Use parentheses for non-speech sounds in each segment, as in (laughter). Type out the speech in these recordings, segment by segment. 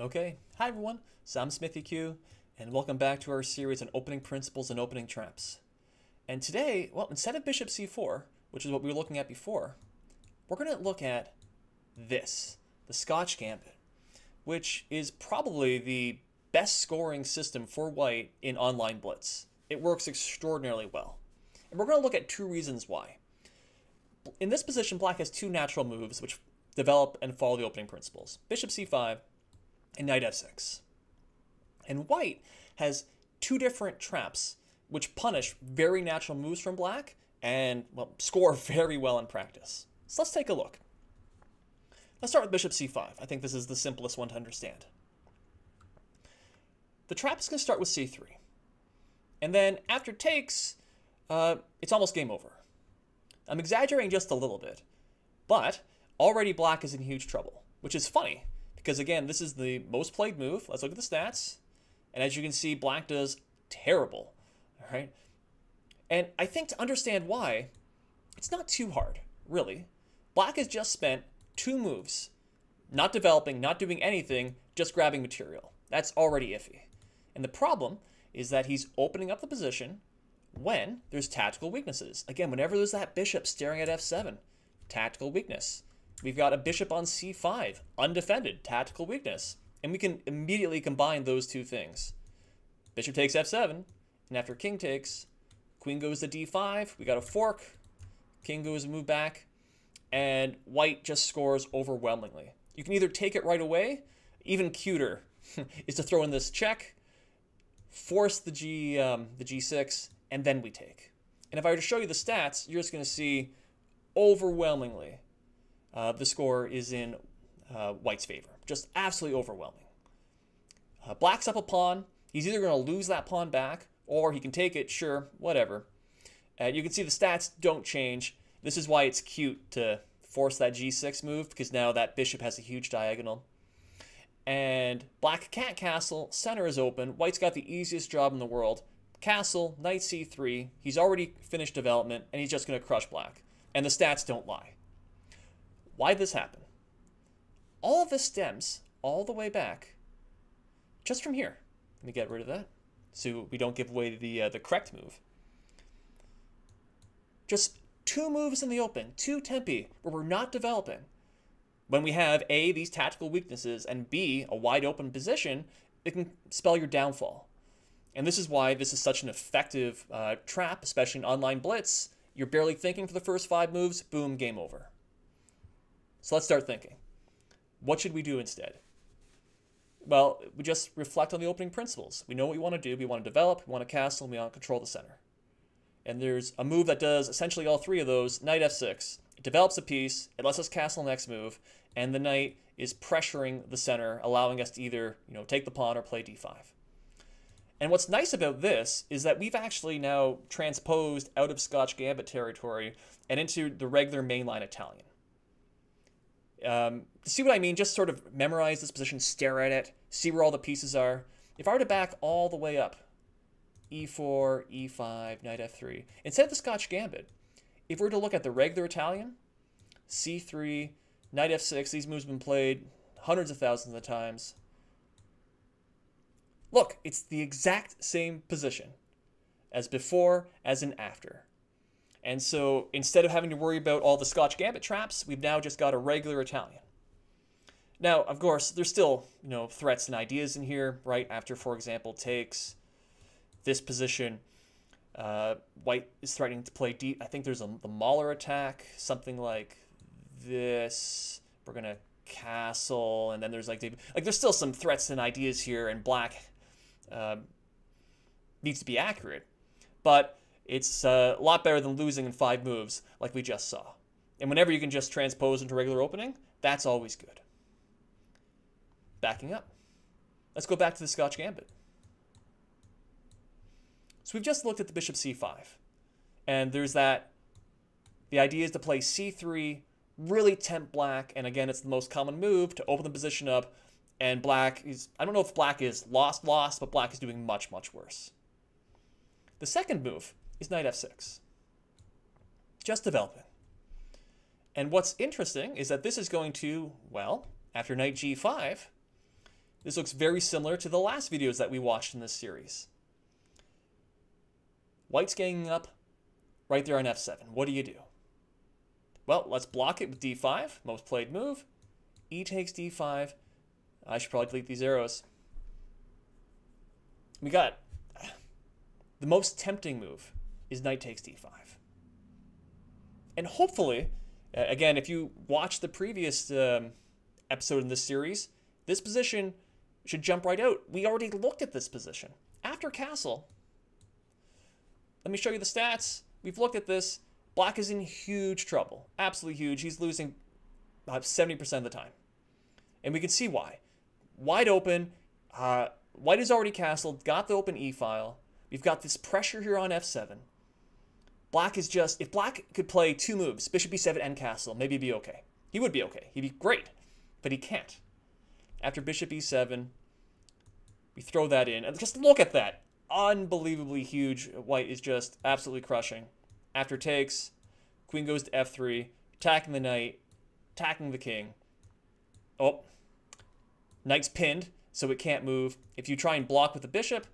Okay, hi everyone, Sam SmithyQ, and welcome back to our series on opening principles and opening traps. And today, well, instead of bishop c4, which is what we were looking at before, we're going to look at this, the Scotch Gambit, which is probably the best scoring system for white in online blitz. It works extraordinarily well. And we're going to look at two reasons why. In this position, black has two natural moves which develop and follow the opening principles. Bishop c5 and knight f6. And white has two different traps which punish very natural moves from black and well, (laughs) score very well in practice. So let's take a look. Let's start with bishop c5. I think this is the simplest one to understand. The trap is going to start with c3. And then after takes, uh, it's almost game over. I'm exaggerating just a little bit, but already black is in huge trouble, which is funny because again, this is the most played move. Let's look at the stats. And as you can see, black does terrible. All right. And I think to understand why, it's not too hard, really. Black has just spent two moves, not developing, not doing anything, just grabbing material. That's already iffy. And the problem is that he's opening up the position when there's tactical weaknesses. Again, whenever there's that bishop staring at f7, tactical weakness. We've got a bishop on c5, undefended, tactical weakness. And we can immediately combine those two things. Bishop takes f7, and after king takes, queen goes to d5, we got a fork, king goes a move back, and white just scores overwhelmingly. You can either take it right away, even cuter (laughs) is to throw in this check, force the g um, the g6, and then we take. And if I were to show you the stats, you're just going to see overwhelmingly uh, the score is in uh, white's favor. Just absolutely overwhelming. Uh, black's up a pawn. He's either going to lose that pawn back or he can take it, sure, whatever. And you can see the stats don't change. This is why it's cute to force that g6 move because now that bishop has a huge diagonal. And black can't castle, center is open. White's got the easiest job in the world. Castle, knight c3. He's already finished development and he's just going to crush black. And the stats don't lie. Why this happen? All of this stems all the way back just from here. Let me get rid of that so we don't give away the, uh, the correct move. Just two moves in the open, two tempi, where we're not developing. When we have A, these tactical weaknesses, and B, a wide open position, it can spell your downfall. And this is why this is such an effective uh, trap, especially in online blitz. You're barely thinking for the first five moves, boom, game over. So let's start thinking. What should we do instead? Well, we just reflect on the opening principles. We know what we want to do. We want to develop, we want to castle, and we want to control the center. And there's a move that does essentially all three of those. Knight f6. It develops a piece, it lets us castle next move, and the knight is pressuring the center, allowing us to either you know take the pawn or play d5. And what's nice about this is that we've actually now transposed out of Scotch Gambit territory and into the regular mainline Italian. Um, see what I mean? Just sort of memorize this position, stare at it, see where all the pieces are. If I were to back all the way up, e4, e5, knight f3, instead of the Scotch Gambit, if we were to look at the regular Italian, c3, knight f6, these moves have been played hundreds of thousands of times. Look, it's the exact same position as before as in after. And so instead of having to worry about all the Scotch Gambit traps, we've now just got a regular Italian. Now, of course, there's still, you know, threats and ideas in here, right? After, for example, takes this position, uh, white is threatening to play deep. I think there's a, the Møller attack, something like this. We're going to castle, and then there's like, like there's still some threats and ideas here, and black uh, needs to be accurate. But it's uh, a lot better than losing in five moves like we just saw. And whenever you can just transpose into regular opening, that's always good. Backing up. Let's go back to the Scotch Gambit. So we've just looked at the bishop c5. And there's that, the idea is to play c3, really tempt black, and again, it's the most common move to open the position up, and black is, I don't know if black is lost, lost, but black is doing much, much worse. The second move is knight f6. Just developing. And what's interesting is that this is going to, well, after knight g5, This looks very similar to the last videos that we watched in this series. White's ganging up right there on f7. What do you do? Well, let's block it with d5, most played move. e takes d5. I should probably delete these arrows. We got the most tempting move is knight takes d5. And hopefully, again, if you watch the previous um, episode in this series, this position should jump right out. We already looked at this position. After castle, let me show you the stats. We've looked at this. Black is in huge trouble. Absolutely huge. He's losing about 70% of the time. And we can see why. Wide open. Uh, white is already castled, got the open e file. We've got this pressure here on f7. Black is just, if black could play two moves, bishop e7 and castle, maybe he'd be okay. He would be okay. He'd be great. But he can't. After bishop e7, we throw that in. And just look at that. Unbelievably huge. White is just absolutely crushing. After takes, queen goes to f3, attacking the knight, attacking the king. Oh, knight's pinned, so it can't move. If you try and block with the bishop,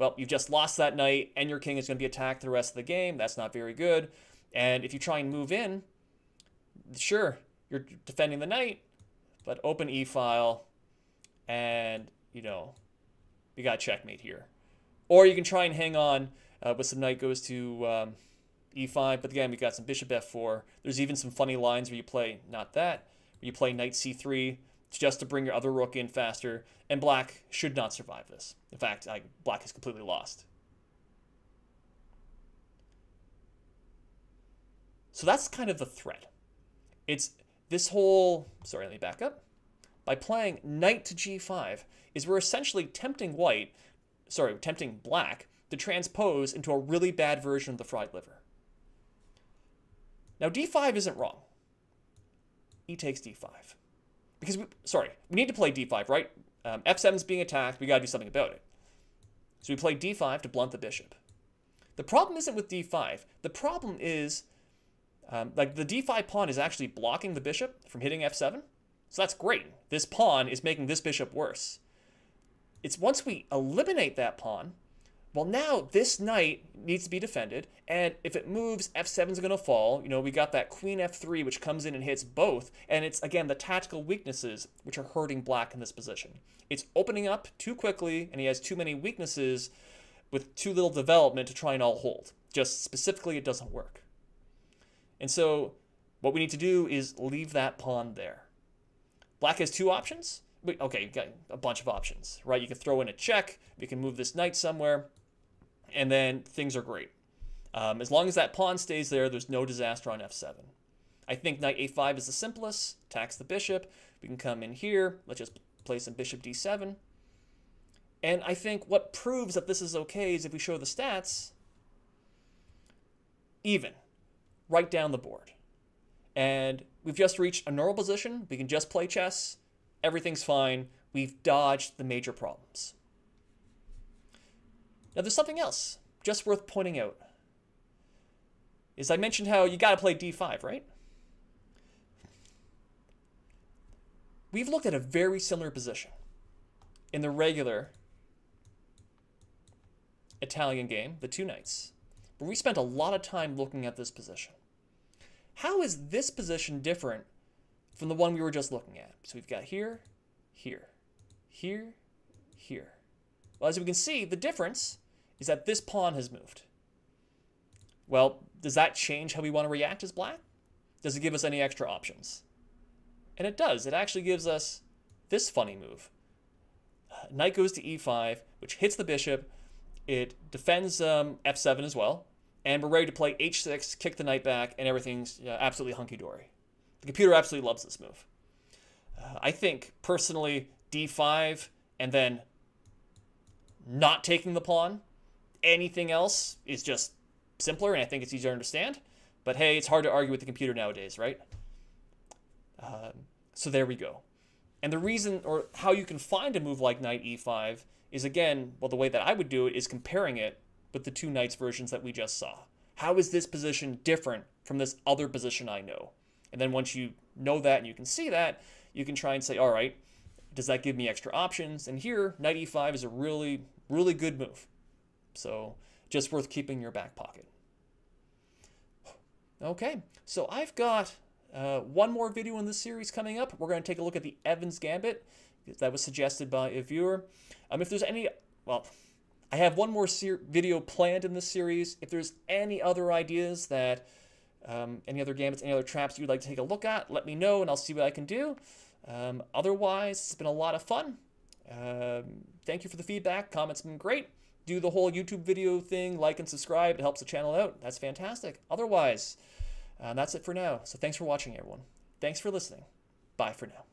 well, you've just lost that knight, and your king is going to be attacked the rest of the game. That's not very good. And if you try and move in, sure, you're defending the knight, but open e-file, and, you know, you got checkmate here. Or you can try and hang on uh, with some knight goes to um, e5, but again, we've got some bishop f4. There's even some funny lines where you play not that, where you play knight c3, just to bring your other rook in faster, and black should not survive this. In fact, I, black is completely lost. So that's kind of the threat. It's this whole, sorry, let me back up. By playing knight to g5 is we're essentially tempting white, sorry, tempting black to transpose into a really bad version of the fried liver. Now d5 isn't wrong. E takes d5 because we, sorry, we need to play d5, right? Um, f7 is being attacked. We got to do something about it. So we play d5 to blunt the bishop. The problem isn't with d5. The problem is, um, like the d5 pawn is actually blocking the bishop from hitting f7. So that's great. This pawn is making this bishop worse. It's once we eliminate that pawn, well, now this knight needs to be defended, and if it moves, f7 is going to fall. You know, we got that queen f3, which comes in and hits both, and it's, again, the tactical weaknesses which are hurting black in this position. It's opening up too quickly, and he has too many weaknesses with too little development to try and all hold. Just specifically, it doesn't work. And so what we need to do is leave that pawn there. Black has two options. Okay, you've got a bunch of options, right? You can throw in a check, you can move this knight somewhere, and then things are great. Um, as long as that pawn stays there, there's no disaster on f7. I think knight a5 is the simplest. Attacks the bishop. We can come in here. Let's just play some bishop d7. And I think what proves that this is okay is if we show the stats, even, right down the board. And we've just reached a normal position. We can just play chess. Everything's fine. We've dodged the major problems. Now there's something else just worth pointing out. Is I mentioned how you got to play d5, right? We've looked at a very similar position in the regular Italian game, the two knights, but we spent a lot of time looking at this position. How is this position different from the one we were just looking at? So we've got here, here, here, here. Well, as we can see, the difference is that this pawn has moved. Well, does that change how we want to react as black? Does it give us any extra options? And it does. It actually gives us this funny move. Knight goes to e5, which hits the bishop. It defends um, f7 as well. And we're ready to play h6, kick the knight back, and everything's uh, absolutely hunky-dory. The computer absolutely loves this move. Uh, I think, personally, d5 and then not taking the pawn anything else is just simpler, and I think it's easier to understand. But hey, it's hard to argue with the computer nowadays, right? Um, so there we go. And the reason, or how you can find a move like knight e5 is again, well, the way that I would do it is comparing it with the two knights versions that we just saw. How is this position different from this other position I know? And then once you know that and you can see that, you can try and say, all right, does that give me extra options? And here, knight e5 is a really, really good move. So just worth keeping in your back pocket. Okay, so I've got uh, one more video in this series coming up. We're going to take a look at the Evans Gambit that was suggested by a viewer. Um, if there's any, well, I have one more video planned in this series. If there's any other ideas that, um, any other gambits, any other traps you'd like to take a look at, let me know and I'll see what I can do. Um, otherwise, it's been a lot of fun. Um, thank you for the feedback. Comments been great. Do the whole YouTube video thing, like and subscribe. It helps the channel out. That's fantastic. Otherwise, uh, that's it for now. So thanks for watching, everyone. Thanks for listening. Bye for now.